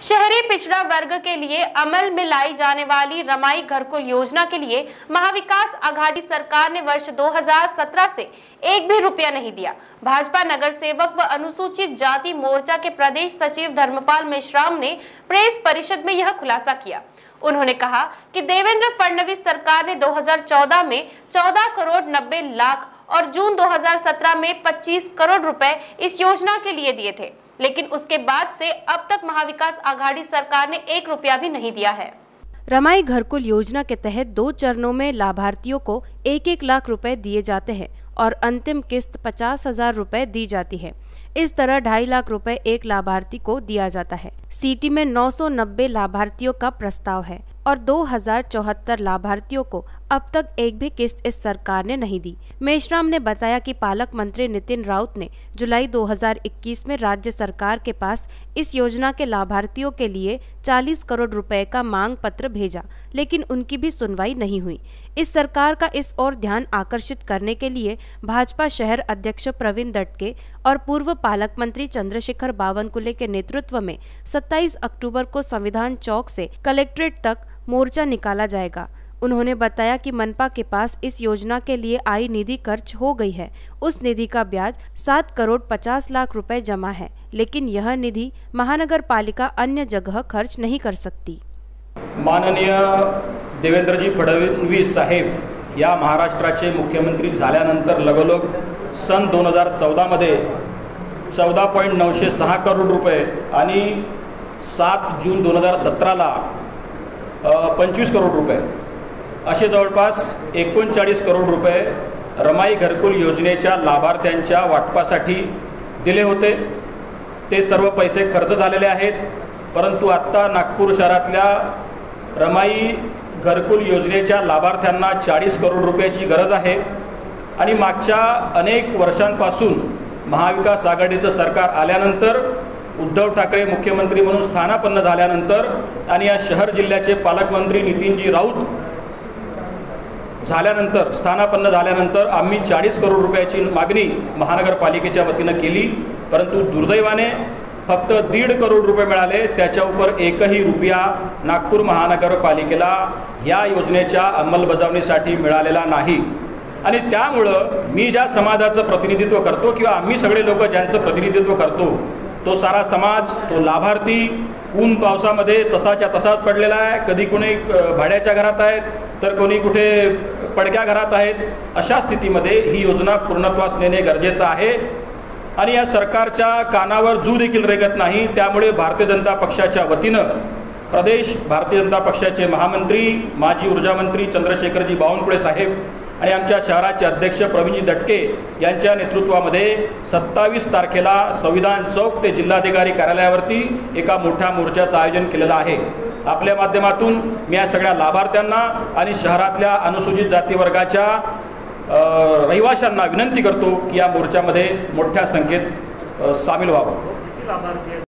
शहरी पिछड़ा वर्ग के लिए अमल में लाई जाने वाली रमाई घरकुल योजना के लिए महाविकास आघाड़ी सरकार ने वर्ष 2017 से एक भी रुपया नहीं दिया। भाजपा नगर सेवक व अनुसूचित जाति मोर्चा के प्रदेश सचिव धर्मपाल मेश्राम ने प्रेस परिषद में यह खुलासा किया। उन्होंने कहा कि देवेंद्र फडणवीस सरकार ने 2014 में 14 करोड़ 90 लाख और जून 2017 में 25 करोड़ रुपए इस योजना के लिए दिए थे। लेकिन उसके बाद से अब तक महाविकास आघाड़ी सरकार ने एक रुपया भी नहीं दिया है। रमाई घरकुल योजना के तहत दो चरणों में लाभार्थियों को एक एक लाख रुपए दिए जाते हैं। और अंतिम किस्त पचास हज़ार रूपए दी जाती है। इस तरह ढाई लाख रुपए एक लाभार्थी को दिया जाता है। सीटी में 990 लाभार्थियों का प्रस्ताव है और दो हज़ार चौहत्तर लाभार्थियों को अब तक एक भी किस्त इस सरकार ने नहीं दी। मेश्राम ने बताया कि पालक मंत्री नितिन राउत ने जुलाई 2021 में राज्य सरकार के पास इस योजना के लाभार्थियों के लिए 40 करोड़ रुपए का मांग पत्र भेजा, लेकिन उनकी भी सुनवाई नहीं हुई। इस सरकार का इस ओर ध्यान आकर्षित करने के लिए भाजपा शहर अध्यक्ष प्रवीण दटके और पूर्व पालक मंत्री चंद्रशेखर बावनकुले के नेतृत्व में 27 अक्टूबर को संविधान चौक से कलेक्ट्रेट तक मोर्चा निकाला जाएगा। उन्होंने बताया कि मनपा के पास इस योजना के लिए आई निधि खर्च हो गई है। उस निधि का ब्याज सात करोड़ पचास लाख रुपए जमा है, लेकिन यह निधि महानगर पालिका अन्य जगह खर्च नहीं कर सकती। माननीय देवेंद्रजी फडणवीस साहेब या महाराष्ट्राचे मुख्यमंत्री झाल्यानंतर लगोलग सन दोन हज़ार चौदह चौदामध्ये चौदा पॉईंट नऊशे सहा करोड रुपये आणि सात जून दोन हज़ार सतराला पंचवीस करोड रुपये असे जवळपास एकोणचाळीस करोड रुपये रमाई घरकुल योजनेच्या लाभार्थ्यांच्या वाटपासाठी दिले होते. ते सर्व पैसे खर्च झालेले आहेत परंतु आत्ता नागपूर शहरातल्या रमाई घरकुल योजनेच्या लाभार्थ्यांना चाळीस करोड रुपयाची गरज आहे आणि मागच्या अनेक वर्षांपासून महाविकास आघाडीचं सरकार आल्यानंतर उद्धव ठाकरे मुख्यमंत्री म्हणून स्थानापन्न झाल्यानंतर आणि या शहर जिल्ह्याचे पालकमंत्री नितीनजी राऊत झाल्यानंतर स्थानापन्न झाल्यानंतर आम्ही चाळीस करोड रुपयाची मागणी महानगरपालिकेच्या वतीनं केली. परंतु दुर्दैवाने फक्त दीड करोड रुपये मिळाले. त्याच्यावर एकही रुपया नागपूर महानगरपालिकेला या योजनेच्या अंमलबजावणीसाठी मिळालेला नाही. आणि त्यामुळं मी ज्या समाजाचं प्रतिनिधित्व करतो किंवा आम्ही सगळे लोक ज्यांचं प्रतिनिधित्व करतो तो सारा समाज तो लाभार्थी ऊन पावसामध्ये तसाच्या तसाच पडलेला आहे. कधी कोणी भाड्याच्या घरात आहेत तर कोणी कुठे पडक्या घरात आहेत अशा स्थितीमध्ये ही योजना पूर्णत्वास नेणे गरजेचं आहे. आणि या सरकारच्या कानावर जू देखील रेगत नाही त्यामुळे भारतीय जनता पक्षाच्या वतीनं प्रदेश भारतीय जनता पक्षाचे महामंत्री माजी ऊर्जामंत्री चंद्रशेखरजी बावनकुळे साहेब आणि आमच्या शहराचे अध्यक्ष प्रवीणजी दटके यांच्या नेतृत्वामध्ये सत्तावीस तारखेला संविधान चौक ते जिल्हाधिकारी कार्यालयावरती एका मोठ्या मोर्चाचं आयोजन केलेलं आहे. आपल्या माध्यमातून मी या सगळ्या लाभार्थ्यांना आणि शहरातल्या अनुसूचित जाती वर्गाच्या रहिवाशांना विनंती करतो की या मोर्चामध्ये मोठ्या संख्येत सामील व्हावं.